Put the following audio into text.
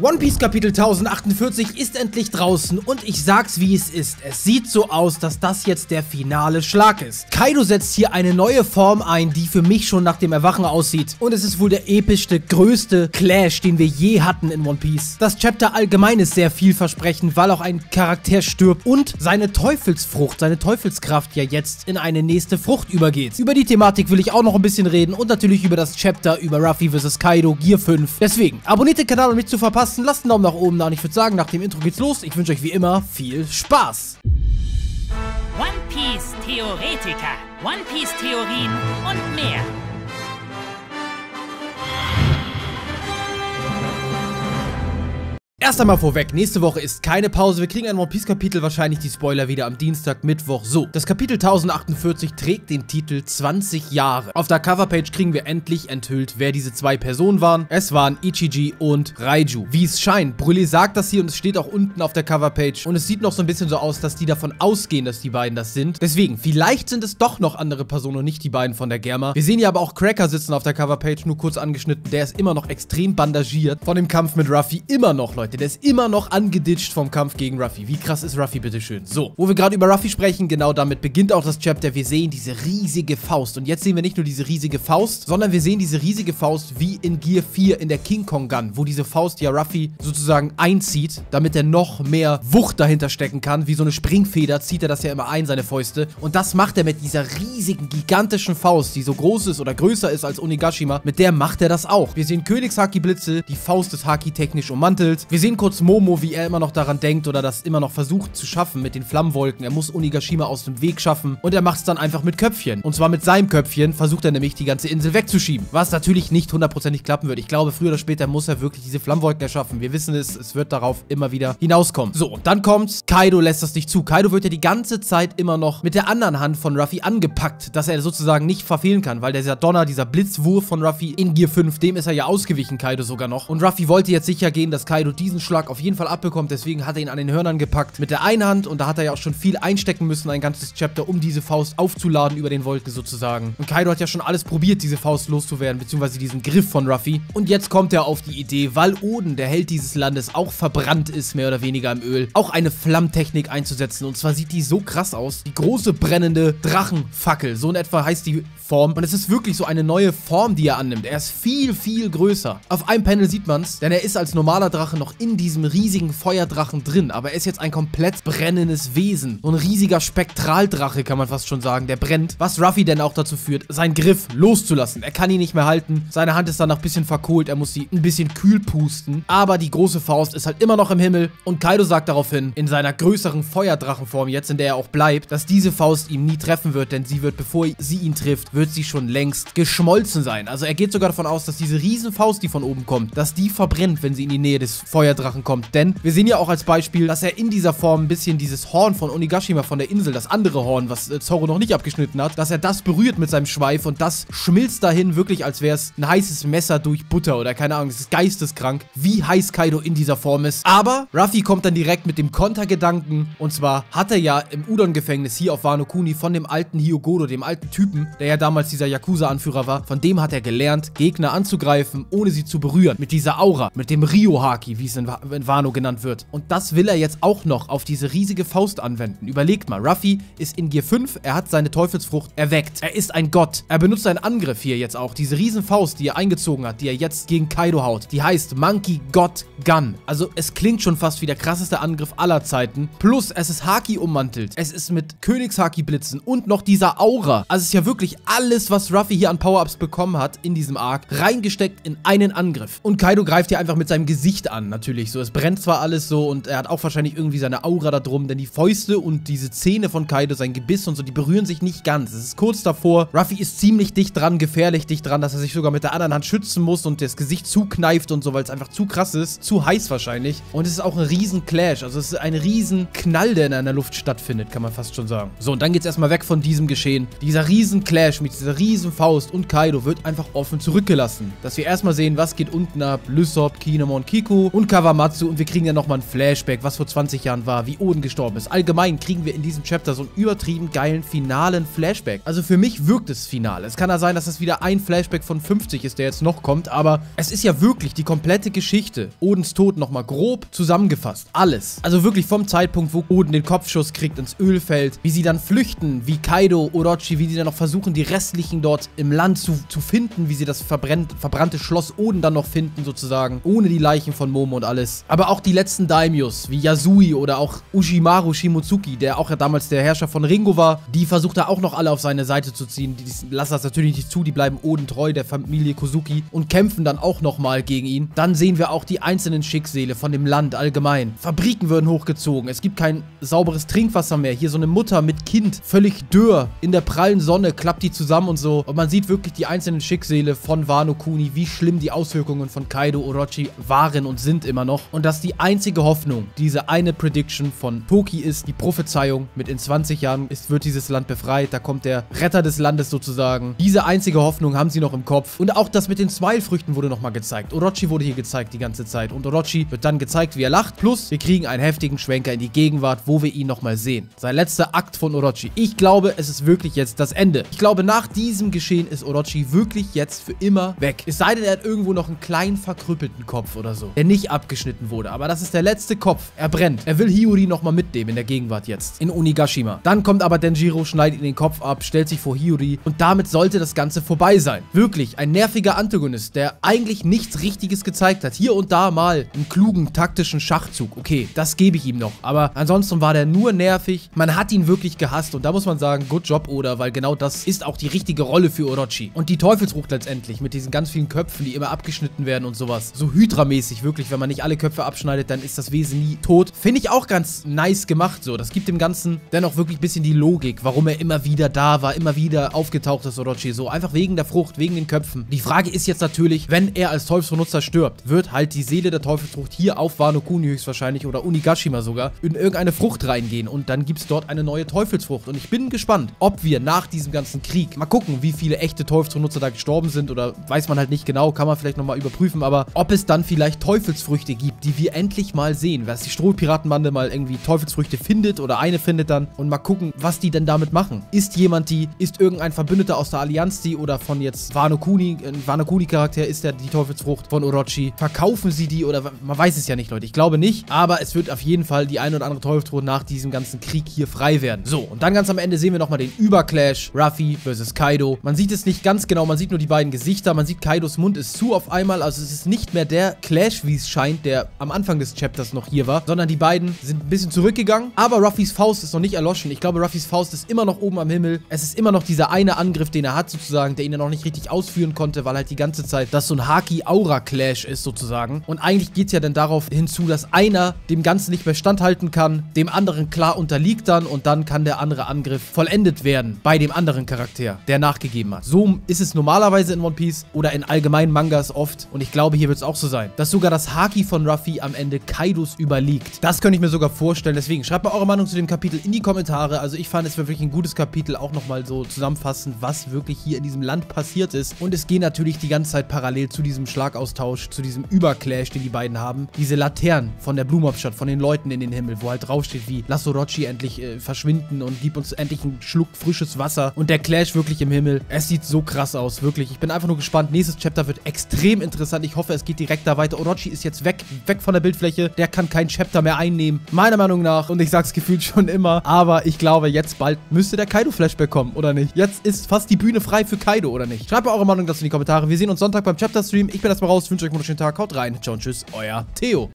One Piece Kapitel 1048 ist endlich draußen und ich sag's wie es ist. Es sieht so aus, dass das jetzt der finale Schlag ist. Kaido setzt hier eine neue Form ein, die für mich schon nach dem Erwachen aussieht. Und es ist wohl der epischste, größte Clash, den wir je hatten in One Piece. Das Chapter allgemein ist sehr vielversprechend, weil auch ein Charakter stirbt und seine Teufelsfrucht, seine Teufelskraft ja jetzt in eine nächste Frucht übergeht. Über die Thematik will ich auch noch ein bisschen reden und natürlich über das Chapter über Ruffy vs. Kaido Gear 5. Deswegen, abonniert den Kanal, um nicht zu verpassen verpassen, lasst einen Daumen nach oben da. Und ich würde sagen, nach dem Intro geht's los. Ich wünsche euch wie immer viel Spaß. One Piece Theoretiker, One Piece Theorien und mehr. Erst einmal vorweg, nächste Woche ist keine Pause. Wir kriegen ein One Piece Kapitel, wahrscheinlich die Spoiler wieder am Dienstag, Mittwoch. So, das Kapitel 1048 trägt den Titel 20 Jahre. Auf der Coverpage kriegen wir endlich enthüllt, wer diese zwei Personen waren. Es waren Ichiji und Raiju. Wie es scheint, Brûlé sagt das hier und es steht auch unten auf der Coverpage. Und es sieht noch so ein bisschen so aus, dass die davon ausgehen, dass die beiden das sind. Deswegen, vielleicht sind es doch noch andere Personen und nicht die beiden von der Germa. Wir sehen hier aber auch Cracker sitzen auf der Coverpage, nur kurz angeschnitten. Der ist immer noch extrem bandagiert von dem Kampf mit Ruffy. Immer noch, Leute. Leute. Der ist immer noch angeditscht vom Kampf gegen Ruffy. Wie krass ist Ruffy, bitteschön? So, wo wir gerade über Ruffy sprechen, genau damit beginnt auch das Chapter. Wir sehen diese riesige Faust. Und jetzt sehen wir nicht nur diese riesige Faust, sondern wir sehen diese riesige Faust wie in Gear 4 in der King Kong Gun, wo diese Faust ja Ruffy sozusagen einzieht, damit er noch mehr Wucht dahinter stecken kann. Wie so eine Springfeder zieht er das ja immer ein, seine Fäuste. Und das macht er mit dieser riesigen, gigantischen Faust, die so groß ist oder größer ist als Onigashima. Mit der macht er das auch. Wir sehen Königshaki-Blitze, die Faust des Haki technisch ummantelt. Wir sehen kurz Momo, wie er immer noch daran denkt oder das immer noch versucht zu schaffen mit den Flammwolken. Er muss Onigashima aus dem Weg schaffen und er macht es dann einfach mit Köpfchen. Und zwar mit seinem Köpfchen versucht er nämlich die ganze Insel wegzuschieben. Was natürlich nicht hundertprozentig klappen wird. Ich glaube, früher oder später muss er wirklich diese Flammwolken erschaffen. Wir wissen es, es wird darauf immer wieder hinauskommen. So, und dann kommt's. Kaido lässt das nicht zu. Kaido wird ja die ganze Zeit immer noch mit der anderen Hand von Ruffy angepackt, dass er sozusagen nicht verfehlen kann, weil dieser Donner, dieser Blitzwurf von Ruffy in Gear 5, dem ist er ja ausgewichen, Kaido sogar noch. Und Ruffy wollte jetzt sicher gehen, dass Kaido diesen Schlag Schlag auf jeden Fall abbekommt. Deswegen hat er ihn an den Hörnern gepackt mit der einen Hand. Und da hat er ja auch schon viel einstecken müssen, ein ganzes Chapter, um diese Faust aufzuladen über den Wolken sozusagen. Und Kaido hat ja schon alles probiert, diese Faust loszuwerden, beziehungsweise diesen Griff von Ruffy. Und jetzt kommt er auf die Idee, weil Oden, der Held dieses Landes, auch verbrannt ist, mehr oder weniger im Öl, auch eine Flammtechnik einzusetzen. Und zwar sieht die so krass aus. Die große brennende Drachenfackel. So in etwa heißt die Form. Und es ist wirklich so eine neue Form, die er annimmt. Er ist viel, viel größer. Auf einem Panel sieht man es, denn er ist als normaler Drache noch in diesem riesigen Feuerdrachen drin. Aber er ist jetzt ein komplett brennendes Wesen. So ein riesiger Spektraldrache, kann man fast schon sagen, der brennt. Was Ruffy denn auch dazu führt, seinen Griff loszulassen. Er kann ihn nicht mehr halten. Seine Hand ist dann noch ein bisschen verkohlt. Er muss sie ein bisschen kühl pusten. Aber die große Faust ist halt immer noch im Himmel. Und Kaido sagt daraufhin, in seiner größeren Feuerdrachenform jetzt, in der er auch bleibt, dass diese Faust ihm nie treffen wird, denn sie wird, bevor sie ihn trifft, wird sie schon längst geschmolzen sein. Also er geht sogar davon aus, dass diese Riesenfaust, die von oben kommt, dass die verbrennt, wenn sie in die Nähe des Feuerdrachen kommt. Denn wir sehen ja auch als Beispiel, dass er in dieser Form ein bisschen dieses Horn von Onigashima von der Insel, das andere Horn, was äh, Zoro noch nicht abgeschnitten hat, dass er das berührt mit seinem Schweif und das schmilzt dahin wirklich, als wäre es ein heißes Messer durch Butter oder keine Ahnung, es ist geisteskrank, wie heiß Kaido in dieser Form ist. Aber Ruffy kommt dann direkt mit dem Kontergedanken und zwar hat er ja im Udon-Gefängnis hier auf Wano Kuni von dem alten Hyogodo, dem alten Typen, der ja damals dieser Yakuza-Anführer war, von dem hat er gelernt, Gegner anzugreifen, ohne sie zu berühren. Mit dieser Aura, mit dem Ryo-Haki, wie es in, Wano genannt wird. Und das will er jetzt auch noch auf diese riesige Faust anwenden. Überlegt mal, Ruffy ist in Gear 5, er hat seine Teufelsfrucht erweckt. Er ist ein Gott. Er benutzt einen Angriff hier jetzt auch. Diese riesen Faust, die er eingezogen hat, die er jetzt gegen Kaido haut, die heißt Monkey God Gun. Also es klingt schon fast wie der krasseste Angriff aller Zeiten. Plus, es ist Haki ummantelt. Es ist mit Königshaki-Blitzen und noch dieser Aura. Also es ist ja wirklich alles alles, was Ruffy hier an Power-Ups bekommen hat in diesem Arc, reingesteckt in einen Angriff. Und Kaido greift hier einfach mit seinem Gesicht an, natürlich. So, es brennt zwar alles so und er hat auch wahrscheinlich irgendwie seine Aura da drum, denn die Fäuste und diese Zähne von Kaido, sein Gebiss und so, die berühren sich nicht ganz. Es ist kurz davor. Ruffy ist ziemlich dicht dran, gefährlich dicht dran, dass er sich sogar mit der anderen Hand schützen muss und das Gesicht zukneift und so, weil es einfach zu krass ist. Zu heiß wahrscheinlich. Und es ist auch ein riesen Clash. Also es ist ein riesen Knall, der in der Luft stattfindet, kann man fast schon sagen. So, und dann geht es erstmal weg von diesem Geschehen. Dieser riesen Clash mit mit dieser riesen Faust und Kaido wird einfach offen zurückgelassen. Dass wir erstmal sehen, was geht unten ab. Lysop, Kinemon, Kiku und Kawamatsu und wir kriegen ja nochmal ein Flashback, was vor 20 Jahren war, wie Oden gestorben ist. Allgemein kriegen wir in diesem Chapter so einen übertrieben geilen finalen Flashback. Also für mich wirkt es final. Es kann ja sein, dass das wieder ein Flashback von 50 ist, der jetzt noch kommt, aber es ist ja wirklich die komplette Geschichte. Odens Tod nochmal grob zusammengefasst. Alles. Also wirklich vom Zeitpunkt, wo Oden den Kopfschuss kriegt, ins Öl fällt, wie sie dann flüchten, wie Kaido, Orochi, wie sie dann noch versuchen, die restlichen dort im Land zu, zu finden, wie sie das verbrennt, verbrannte Schloss Oden dann noch finden, sozusagen, ohne die Leichen von Momo und alles. Aber auch die letzten Daimyos, wie Yasui oder auch Ushimaru Shimotsuki, der auch ja damals der Herrscher von Ringo war, die versucht er auch noch alle auf seine Seite zu ziehen. Die, lassen das natürlich nicht zu, die bleiben Oden treu, der Familie Kozuki, und kämpfen dann auch nochmal gegen ihn. Dann sehen wir auch die einzelnen Schicksale von dem Land allgemein. Fabriken werden hochgezogen, es gibt kein sauberes Trinkwasser mehr. Hier so eine Mutter mit Kind, völlig dürr, in der prallen Sonne, klappt die zusammen und so. Und man sieht wirklich die einzelnen Schicksale von Wano Kuni, wie schlimm die Auswirkungen von Kaido Orochi waren und sind immer noch. Und dass die einzige Hoffnung, diese eine Prediction von Toki ist, die Prophezeiung, mit in 20 Jahren ist, wird dieses Land befreit, da kommt der Retter des Landes sozusagen. Diese einzige Hoffnung haben sie noch im Kopf. Und auch das mit den Smile-Früchten wurde nochmal gezeigt. Orochi wurde hier gezeigt die ganze Zeit. Und Orochi wird dann gezeigt, wie er lacht. Plus, wir kriegen einen heftigen Schwenker in die Gegenwart, wo wir ihn nochmal sehen. Sein letzter Akt von Orochi. Ich glaube, es ist wirklich jetzt das Ende. Ich glaube, nach diesem Geschehen ist Orochi wirklich jetzt für immer weg. Es sei denn, er hat irgendwo noch einen kleinen verkrüppelten Kopf oder so, der nicht abgeschnitten wurde. Aber das ist der letzte Kopf. Er brennt. Er will Hiyori nochmal mitnehmen in der Gegenwart jetzt. In Onigashima. Dann kommt aber Denjiro, schneidet ihn den Kopf ab, stellt sich vor Hiyori und damit sollte das Ganze vorbei sein. Wirklich, ein nerviger Antagonist, der eigentlich nichts Richtiges gezeigt hat. Hier und da mal einen klugen, taktischen Schachzug. Okay, das gebe ich ihm noch. Aber ansonsten war der nur nervig. Man hat ihn wirklich gehasst und da muss man sagen, good job, Oda, weil genau das ist auch die richtige Rolle für Orochi. Und die Teufelsfrucht letztendlich mit diesen ganz vielen Köpfen, die immer abgeschnitten werden und sowas. So Hydra-mäßig wirklich, wenn man nicht alle Köpfe abschneidet, dann ist das Wesen nie tot. Finde ich auch ganz nice gemacht so. Das gibt dem Ganzen dennoch wirklich ein bisschen die Logik, warum er immer wieder da war, immer wieder aufgetaucht ist, Orochi. So einfach wegen der Frucht, wegen den Köpfen. Die Frage ist jetzt natürlich, wenn er als Teufelsbenutzer stirbt, wird halt die Seele der Teufelsfrucht hier auf Wano Kuni höchstwahrscheinlich oder Unigashima sogar in irgendeine Frucht reingehen und dann gibt es dort eine neue Teufelsfrucht. Und ich bin gespannt, ob wir nach diesem ganzen Krieg, mal gucken, wie viele echte Teufelsbenutzer da gestorben sind oder weiß man halt nicht genau, kann man vielleicht nochmal überprüfen, aber ob es dann vielleicht Teufelsfrüchte gibt, die wir endlich mal sehen, dass die Strohpiratenbande mal irgendwie Teufelsfrüchte findet oder eine findet dann und mal gucken, was die denn damit machen. Ist jemand die, ist irgendein Verbündeter aus der Allianz die oder von jetzt Wano Kuni, ein Wano Kuni Charakter ist der die Teufelsfrucht von Orochi. Verkaufen sie die oder man weiß es ja nicht, Leute. Ich glaube nicht, aber es wird auf jeden Fall die eine oder andere Teufelsfrucht nach diesem ganzen Krieg hier frei werden. So, und dann ganz am Ende sehen wir nochmal den Überclash. Ruffy versus Kaido. Man sieht es nicht ganz genau, man sieht nur die beiden Gesichter. Man sieht, Kaidos Mund ist zu auf einmal. Also es ist nicht mehr der Clash, wie es scheint, der am Anfang des Chapters noch hier war, sondern die beiden sind ein bisschen zurückgegangen. Aber Ruffys Faust ist noch nicht erloschen. Ich glaube, Ruffys Faust ist immer noch oben am Himmel. Es ist immer noch dieser eine Angriff, den er hat sozusagen, der ihn ja noch nicht richtig ausführen konnte, weil halt die ganze Zeit das so ein Haki-Aura-Clash ist sozusagen. Und eigentlich geht es ja dann darauf hinzu, dass einer dem Ganzen nicht mehr standhalten kann, dem anderen klar unterliegt dann und dann kann der andere Angriff vollendet werden bei dem anderen Charakter, der nachgegeben hat. So ist es normalerweise in One Piece oder in allgemeinen Mangas oft und ich glaube, hier wird es auch so sein, dass sogar das Haki von Ruffy am Ende Kaidos überliegt. Das könnte ich mir sogar vorstellen, deswegen schreibt mal eure Meinung zu dem Kapitel in die Kommentare. Also ich fand es wirklich ein gutes Kapitel, auch nochmal so zusammenfassend, was wirklich hier in diesem Land passiert ist. Und es gehen natürlich die ganze Zeit parallel zu diesem Schlagaustausch, zu diesem Überclash, den die beiden haben. Diese Laternen von der Blumopstadt, von den Leuten in den Himmel, wo halt draufsteht wie Lass Orochi endlich äh, verschwinden und gib uns endlich einen Schluck frisches Wasser. Und der Clash wirklich im Himmel. Es sieht so krass aus, wirklich. Ich bin einfach nur gespannt. Nächstes Chapter wird extrem interessant. Ich hoffe, es geht direkt da weiter. Orochi ist jetzt weg, weg von der Bildfläche. Der kann kein Chapter mehr einnehmen. Meiner Meinung nach. Und ich sag's gefühlt schon immer. Aber ich glaube, jetzt bald müsste der Kaido-Flashback kommen, oder nicht? Jetzt ist fast die Bühne frei für Kaido, oder nicht? Schreibt mal eure Meinung dazu in die Kommentare. Wir sehen uns Sonntag beim Chapter-Stream. Ich bin erstmal raus. Wünsche euch einen wunderschönen Tag. Haut rein. Ciao und tschüss. Euer Theo.